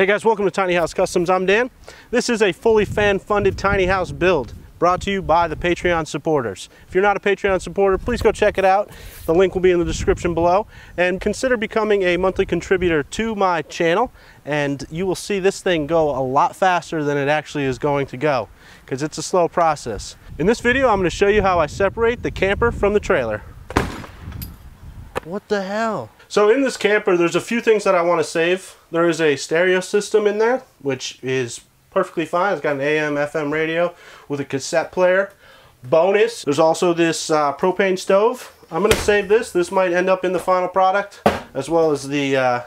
Hey guys, welcome to Tiny House Customs. I'm Dan. This is a fully fan-funded tiny house build brought to you by the Patreon supporters. If you're not a Patreon supporter, please go check it out. The link will be in the description below. And consider becoming a monthly contributor to my channel and you will see this thing go a lot faster than it actually is going to go because it's a slow process. In this video, I'm going to show you how I separate the camper from the trailer. What the hell? So in this camper, there's a few things that I want to save. There is a stereo system in there, which is perfectly fine. It's got an AM, FM radio with a cassette player. Bonus, there's also this uh, propane stove. I'm going to save this. This might end up in the final product, as well as the uh,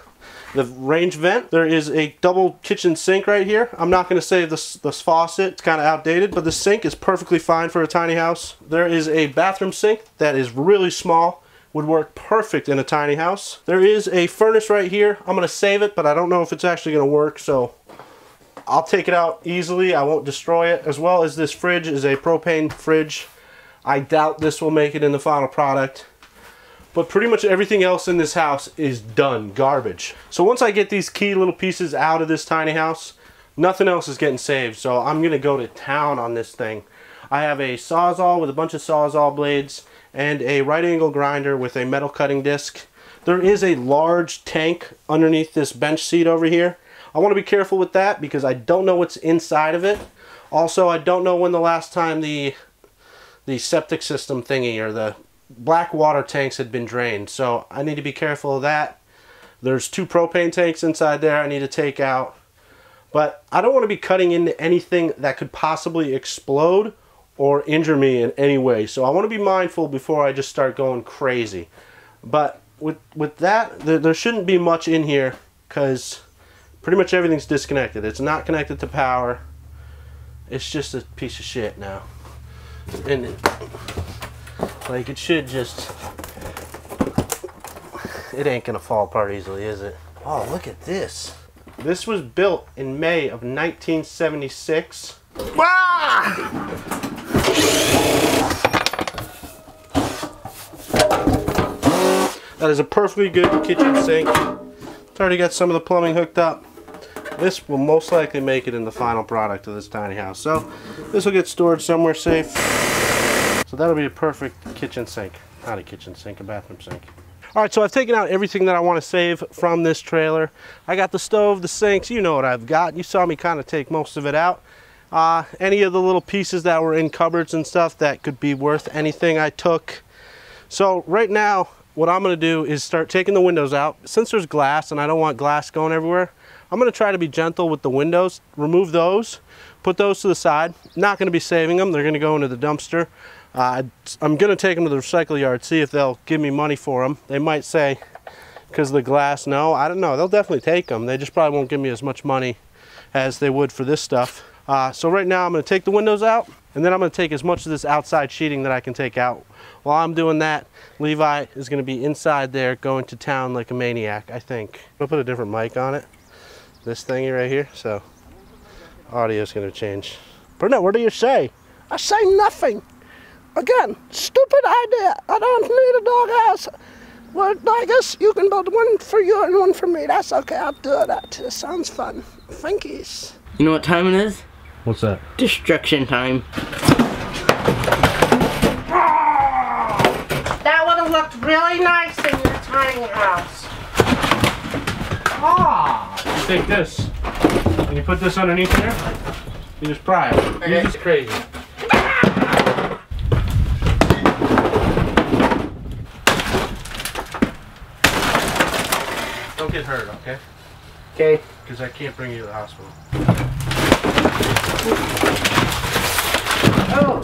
the range vent. There is a double kitchen sink right here. I'm not going to save this, this faucet. It's kind of outdated, but the sink is perfectly fine for a tiny house. There is a bathroom sink that is really small would work perfect in a tiny house. There is a furnace right here. I'm gonna save it, but I don't know if it's actually gonna work, so I'll take it out easily. I won't destroy it. As well as this fridge is a propane fridge. I doubt this will make it in the final product. But pretty much everything else in this house is done, garbage. So once I get these key little pieces out of this tiny house, nothing else is getting saved. So I'm gonna go to town on this thing. I have a Sawzall with a bunch of Sawzall blades and a right angle grinder with a metal cutting disc. There is a large tank underneath this bench seat over here. I want to be careful with that because I don't know what's inside of it. Also, I don't know when the last time the the septic system thingy or the black water tanks had been drained. So I need to be careful of that. There's two propane tanks inside there I need to take out. But I don't want to be cutting into anything that could possibly explode or injure me in any way. So I want to be mindful before I just start going crazy. But with with that, there, there shouldn't be much in here because pretty much everything's disconnected. It's not connected to power. It's just a piece of shit now. And it, like it should just it ain't gonna fall apart easily, is it? Oh, look at this. This was built in May of 1976. Ah! That is a perfectly good kitchen sink. It's already got some of the plumbing hooked up. This will most likely make it in the final product of this tiny house. So this will get stored somewhere safe. So that'll be a perfect kitchen sink. Not a kitchen sink, a bathroom sink. All right, so I've taken out everything that I want to save from this trailer. I got the stove, the sinks, you know what I've got. You saw me kind of take most of it out. Uh, any of the little pieces that were in cupboards and stuff that could be worth anything I took. So right now, what I'm gonna do is start taking the windows out. Since there's glass and I don't want glass going everywhere, I'm gonna try to be gentle with the windows, remove those, put those to the side. Not gonna be saving them, they're gonna go into the dumpster. Uh, I'm gonna take them to the recycle yard, see if they'll give me money for them. They might say, because the glass, no, I don't know. They'll definitely take them. They just probably won't give me as much money as they would for this stuff. Uh, so right now I'm going to take the windows out and then I'm going to take as much of this outside sheeting that I can take out. While I'm doing that, Levi is going to be inside there going to town like a maniac, I think. I'll put a different mic on it. This thingy right here, so audio's going to change. Burnett, what do you say? I say nothing. Again, stupid idea. I don't need a doghouse. Well, I guess you can build one for you and one for me. That's okay. I'll do that. It sounds fun. Thankies. You know what time it is? What's that? Destruction time. That would have looked really nice in your tiny house. Ah! You take this, and you put this underneath here, you just pry it. Okay. You're just crazy. Don't get hurt, okay? Okay. Because I can't bring you to the hospital. Oh.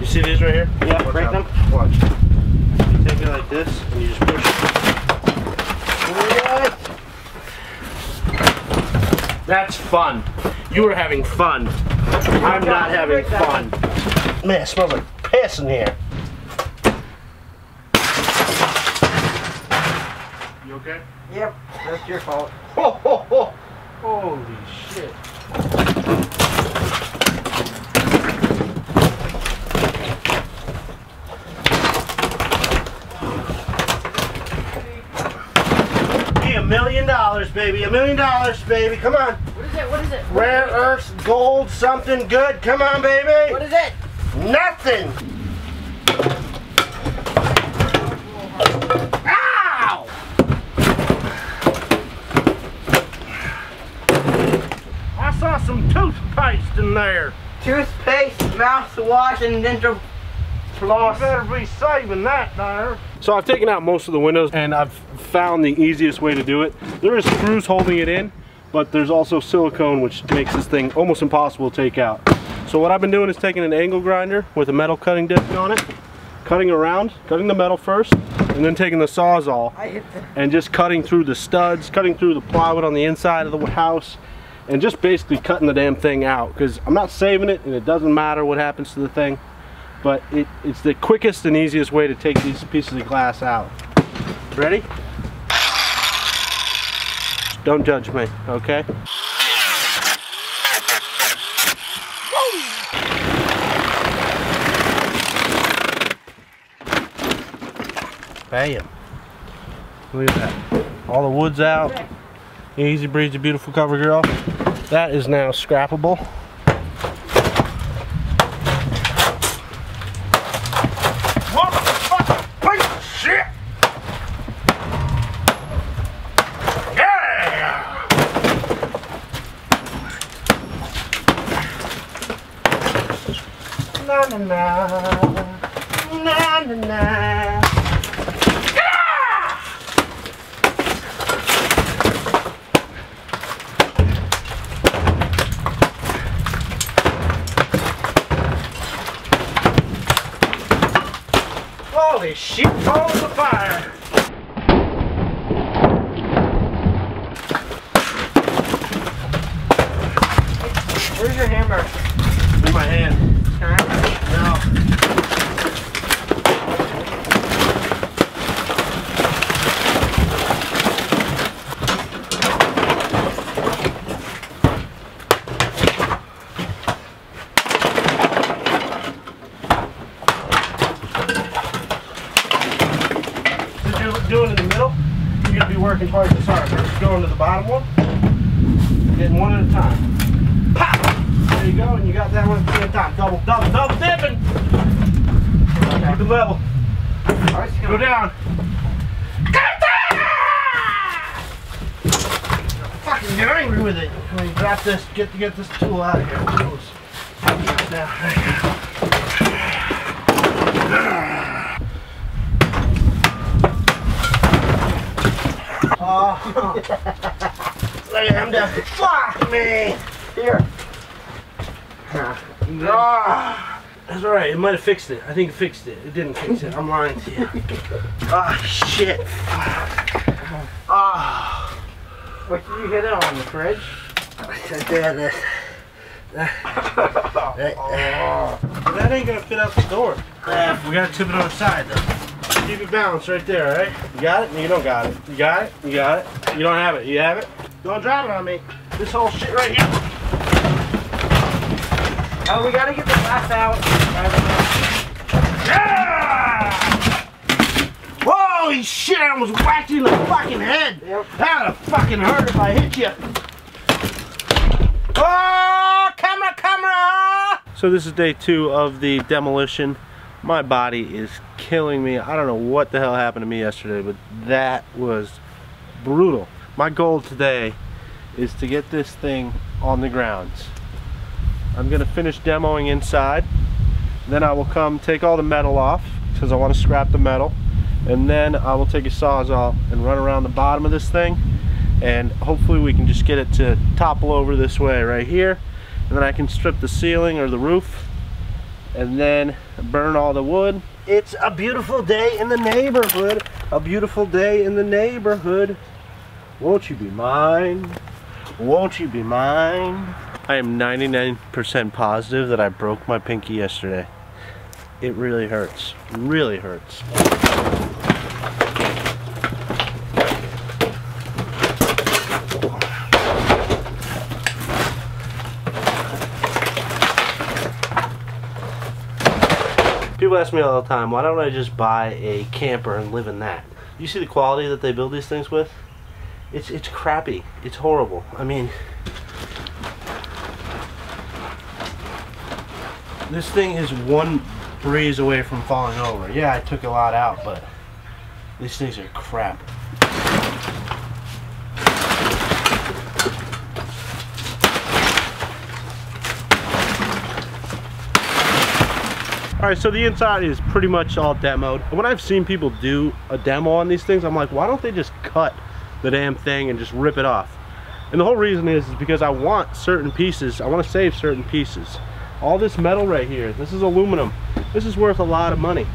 You see these right here? Yeah, Watch break out. them. Watch. You take it like this, and you just push it. What? That's fun. You are having fun. I'm not having fun. Man, it smells like piss in here. You okay? Yep, that's your fault. Ho, ho, ho. Holy shit. million dollars, baby. A million dollars, baby. Come on. What is it? What is it? Rare earths, gold, something good. Come on, baby. What is it? Nothing. Ow! I saw some toothpaste in there. Toothpaste, mouthwash, and dental floss. You floss. better be saving that there. So I've taken out most of the windows and I've found the easiest way to do it. There is screws holding it in, but there's also silicone which makes this thing almost impossible to take out. So what I've been doing is taking an angle grinder with a metal cutting disc on it, cutting around, cutting the metal first, and then taking the Sawzall I and just cutting through the studs, cutting through the plywood on the inside of the house, and just basically cutting the damn thing out because I'm not saving it and it doesn't matter what happens to the thing, but it, it's the quickest and easiest way to take these pieces of glass out. Ready? Don't judge me, okay? Bam. Look at that. All the wood's out. Easy breezy, beautiful cover girl. That is now scrappable. Holy shit, all the fire! Where's your hammer? In my hand. Huh? No. Since you're doing it in the middle, you're gonna be working twice as hard. First going to the bottom one, getting one at a time. Pop! There you go, and you got that one at the same time. Double, double, double dipping. It level. Alright, Go go down. down. Fucking get angry with it. When you drop this, get to get this tool out of here. Tools. Now, there you go. Oh. Look at him down. Fuck me. Here. Ah, that's alright. It might have fixed it. I think it fixed it. It didn't fix it. I'm lying to you. Ah, shit. Ah. What did you hit it on the fridge? I did this. that, that ain't gonna fit out the door. We gotta tip it on the side though. Keep it balanced right there, right? You got it? You don't got it. You got it? You got it? You don't have it. You have it? Don't drop it on me. This whole shit right here. Oh, we gotta get the glass out. Yeah! Holy shit, I almost whacked you in the fucking head. Yep. That would have fucking hurt if I hit you. Oh, camera, camera! So this is day two of the demolition. My body is killing me. I don't know what the hell happened to me yesterday, but that was brutal. My goal today is to get this thing on the grounds. I'm gonna finish demoing inside. Then I will come take all the metal off because I want to scrap the metal. And then I will take a sawzall and run around the bottom of this thing. And hopefully we can just get it to topple over this way right here. And then I can strip the ceiling or the roof and then burn all the wood. It's a beautiful day in the neighborhood. A beautiful day in the neighborhood. Won't you be mine? Won't you be mine? I am 99% positive that I broke my pinky yesterday. It really hurts. Really hurts. People ask me all the time, why don't I just buy a camper and live in that? You see the quality that they build these things with? it's it's crappy. It's horrible. I mean, this thing is one breeze away from falling over. Yeah, I took a lot out, but these things are crap. All right, so the inside is pretty much all demoed. When I've seen people do a demo on these things, I'm like, why don't they just cut the damn thing and just rip it off? And the whole reason is, is because I want certain pieces, I want to save certain pieces. All this metal right here, this is aluminum. This is worth a lot of money.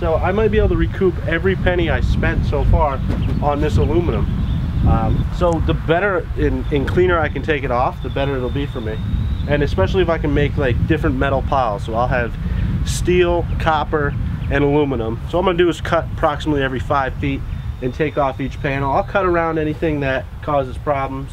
So I might be able to recoup every penny I spent so far on this aluminum. Um, so the better and, and cleaner I can take it off, the better it'll be for me. And especially if I can make like different metal piles. So I'll have steel, copper, and aluminum. So I'm gonna do is cut approximately every five feet and take off each panel. I'll cut around anything that causes problems.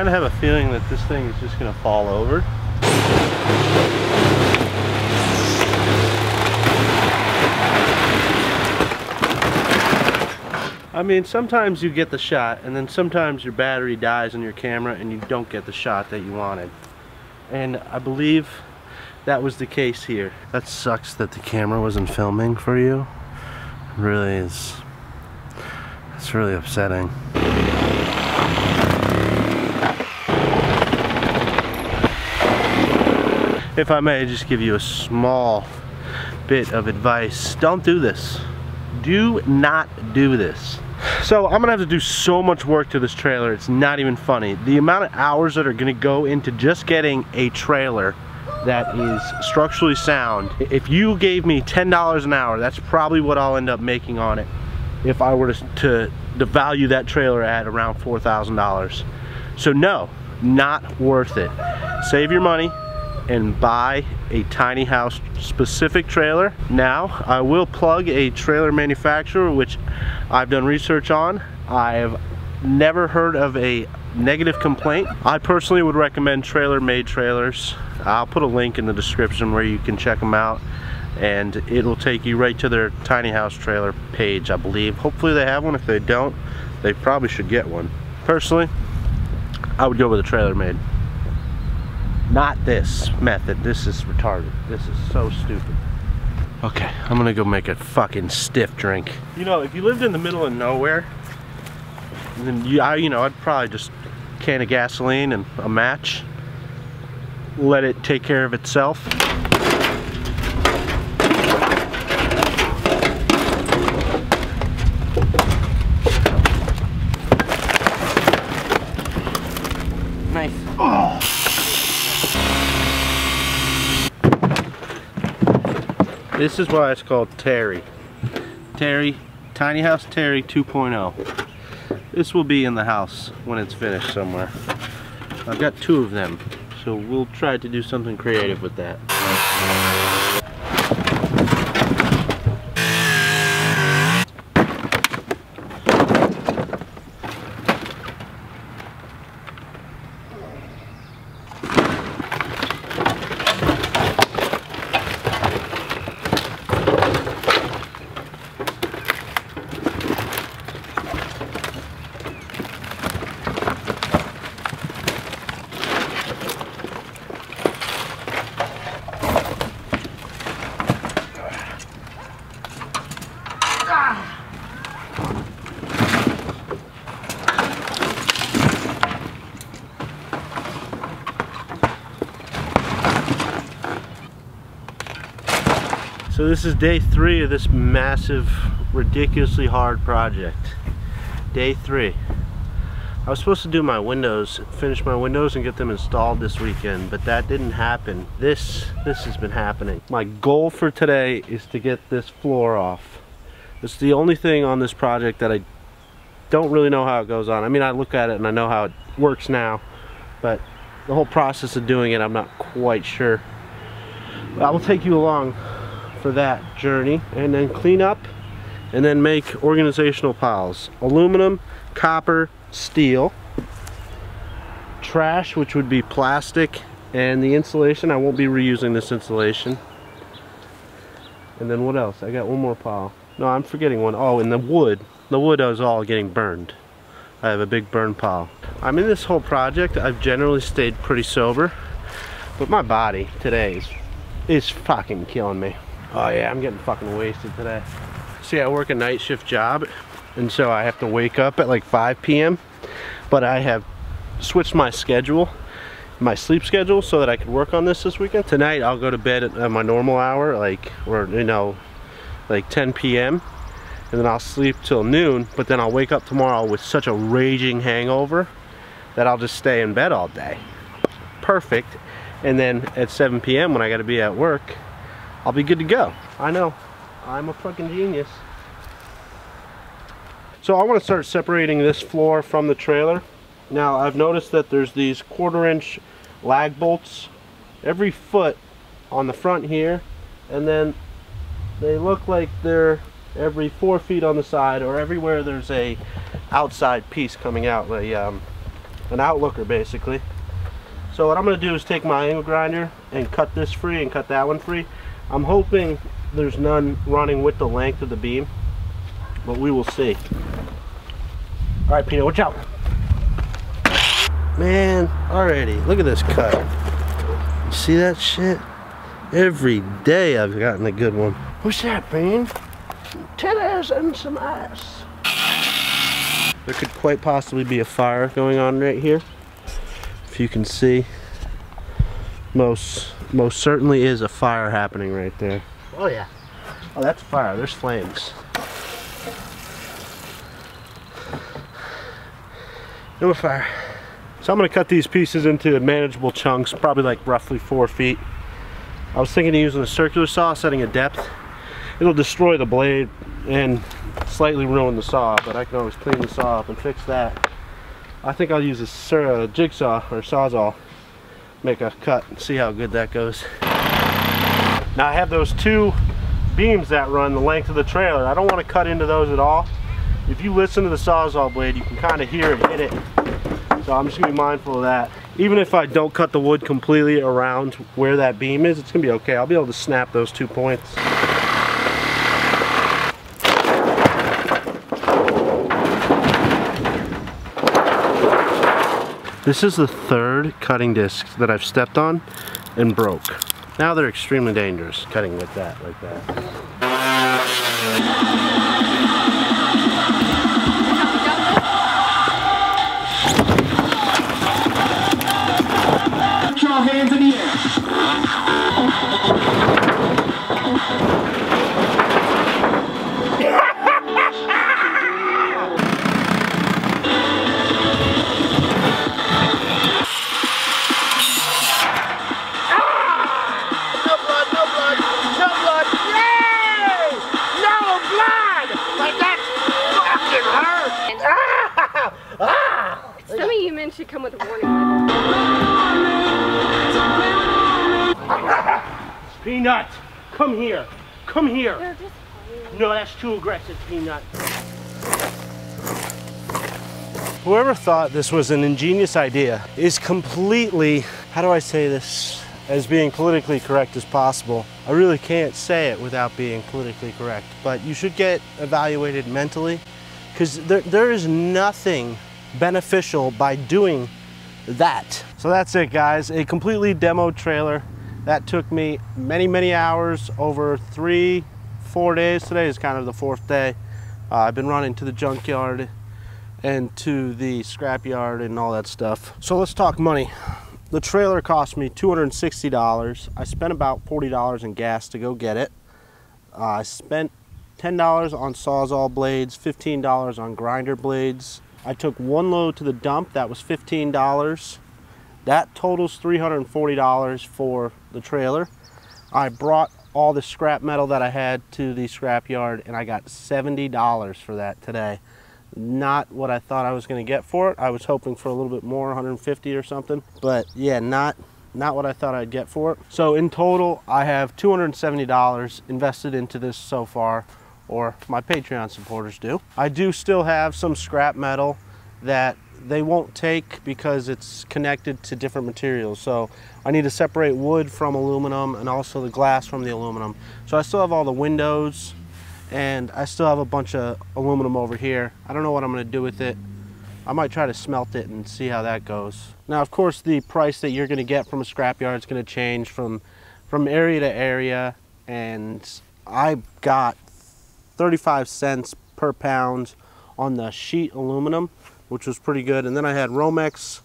Kind of have a feeling that this thing is just going to fall over. I mean, sometimes you get the shot, and then sometimes your battery dies on your camera and you don't get the shot that you wanted. And I believe that was the case here. That sucks that the camera wasn't filming for you. It really is. It's really upsetting. If I may just give you a small bit of advice, don't do this. Do not do this. So I'm gonna have to do so much work to this trailer, it's not even funny. The amount of hours that are gonna go into just getting a trailer that is structurally sound, if you gave me $10 an hour, that's probably what I'll end up making on it if I were to, to, to value that trailer at around $4,000. So no, not worth it. Save your money, and buy a tiny house specific trailer. Now, I will plug a trailer manufacturer which I've done research on. I've never heard of a negative complaint. I personally would recommend Trailer Made Trailers. I'll put a link in the description where you can check them out and it'll take you right to their tiny house trailer page, I believe. Hopefully they have one. If they don't, they probably should get one. Personally, I would go with a Trailer Made. Not this method. This is retarded. This is so stupid. Okay, I'm gonna go make a fucking stiff drink. You know, if you lived in the middle of nowhere, then you, I, you know, I'd probably just can of gasoline and a match. Let it take care of itself. This is why it's called Terry. Terry, Tiny House Terry 2.0. This will be in the house when it's finished somewhere. I've got two of them, so we'll try to do something creative with that. So this is day three of this massive, ridiculously hard project. Day three. I was supposed to do my windows, finish my windows and get them installed this weekend, but that didn't happen. This, this has been happening. My goal for today is to get this floor off. It's the only thing on this project that I don't really know how it goes on. I mean, I look at it and I know how it works now, but the whole process of doing it, I'm not quite sure. I will take you along for that journey and then clean up and then make organizational piles. Aluminum, copper, steel, trash, which would be plastic, and the insulation. I won't be reusing this insulation. And then what else? I got one more pile. No, I'm forgetting one. Oh, and the wood. The wood is all getting burned. I have a big burn pile. I'm in this whole project. I've generally stayed pretty sober, but my body today is, is fucking killing me. Oh yeah, I'm getting fucking wasted today. See, I work a night shift job, and so I have to wake up at like 5 p.m. But I have switched my schedule, my sleep schedule, so that I could work on this this weekend. Tonight, I'll go to bed at my normal hour, like, or you know, like 10 p.m and then I'll sleep till noon, but then I'll wake up tomorrow with such a raging hangover that I'll just stay in bed all day. Perfect. And then at 7 p.m. when I gotta be at work, I'll be good to go. I know, I'm a fucking genius. So I wanna start separating this floor from the trailer. Now I've noticed that there's these quarter inch lag bolts every foot on the front here and then they look like they're every four feet on the side or everywhere there's a outside piece coming out, a, um, an outlooker basically. So what I'm going to do is take my angle grinder and cut this free and cut that one free. I'm hoping there's none running with the length of the beam, but we will see. All right, Peter, watch out. Man, already, look at this cut. See that shit? Every day I've gotten a good one. What's that, man? titties and some ass. There could quite possibly be a fire going on right here. If you can see, most most certainly is a fire happening right there. Oh yeah. Oh, that's fire. There's flames. No fire. So I'm going to cut these pieces into manageable chunks, probably like roughly four feet. I was thinking of using a circular saw, setting a depth it'll destroy the blade and slightly ruin the saw, but I can always clean the saw up and fix that. I think I'll use a jigsaw or sawzall, make a cut and see how good that goes. Now I have those two beams that run the length of the trailer. I don't want to cut into those at all. If you listen to the sawzall blade, you can kind of hear it hit it. So I'm just going to be mindful of that. Even if I don't cut the wood completely around where that beam is, it's going to be okay. I'll be able to snap those two points. This is the third cutting disc that I've stepped on and broke. Now they're extremely dangerous cutting like that, like that. Come here. Come here. No, that's too aggressive, Peanut. Whoever thought this was an ingenious idea is completely, how do I say this, as being politically correct as possible. I really can't say it without being politically correct, but you should get evaluated mentally because there, there is nothing beneficial by doing that. So that's it guys, a completely demo trailer. That took me many, many hours over three, four days. Today is kind of the fourth day. Uh, I've been running to the junkyard and to the scrapyard and all that stuff. So let's talk money. The trailer cost me $260. I spent about $40 in gas to go get it. Uh, I spent $10 on Sawzall blades, $15 on grinder blades, I took one load to the dump, that was $15. That totals $340 for the trailer. I brought all the scrap metal that I had to the scrap yard and I got $70 for that today. Not what I thought I was gonna get for it. I was hoping for a little bit more, 150 or something. But yeah, not not what I thought I'd get for it. So in total, I have $270 invested into this so far, or my Patreon supporters do. I do still have some scrap metal that they won't take because it's connected to different materials. So I need to separate wood from aluminum and also the glass from the aluminum. So I still have all the windows and I still have a bunch of aluminum over here. I don't know what I'm gonna do with it. I might try to smelt it and see how that goes. Now, of course, the price that you're gonna get from a scrapyard is gonna change from, from area to area. And I got 35 cents per pound on the sheet aluminum which was pretty good. And then I had Romex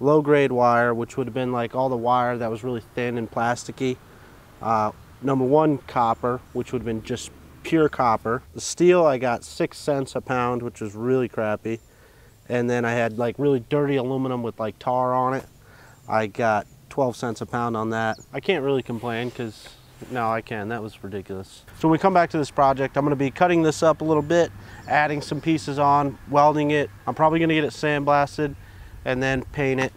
low grade wire, which would have been like all the wire that was really thin and plasticky. Uh, number one, copper, which would have been just pure copper. The steel, I got six cents a pound, which was really crappy. And then I had like really dirty aluminum with like tar on it. I got 12 cents a pound on that. I can't really complain because no, I can. That was ridiculous. So when we come back to this project, I'm going to be cutting this up a little bit, adding some pieces on, welding it. I'm probably going to get it sandblasted and then paint it.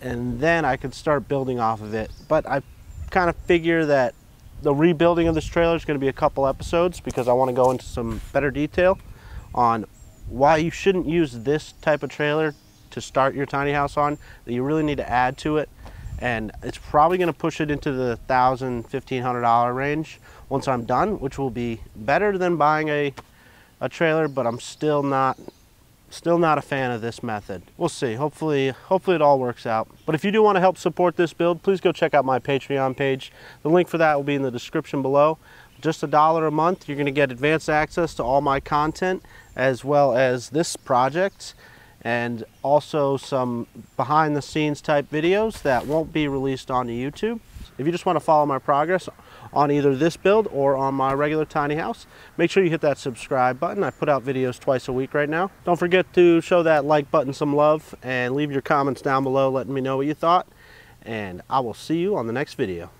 And then I could start building off of it. But I kind of figure that the rebuilding of this trailer is going to be a couple episodes because I want to go into some better detail on why you shouldn't use this type of trailer to start your tiny house on, that you really need to add to it and it's probably going to push it into the thousand fifteen hundred dollar range once I'm done which will be better than buying a a trailer but I'm still not still not a fan of this method. We'll see. Hopefully hopefully it all works out. But if you do want to help support this build please go check out my patreon page. The link for that will be in the description below. Just a dollar a month you're going to get advanced access to all my content as well as this project and also some behind the scenes type videos that won't be released onto YouTube. If you just want to follow my progress on either this build or on my regular tiny house, make sure you hit that subscribe button. I put out videos twice a week right now. Don't forget to show that like button some love and leave your comments down below letting me know what you thought. And I will see you on the next video.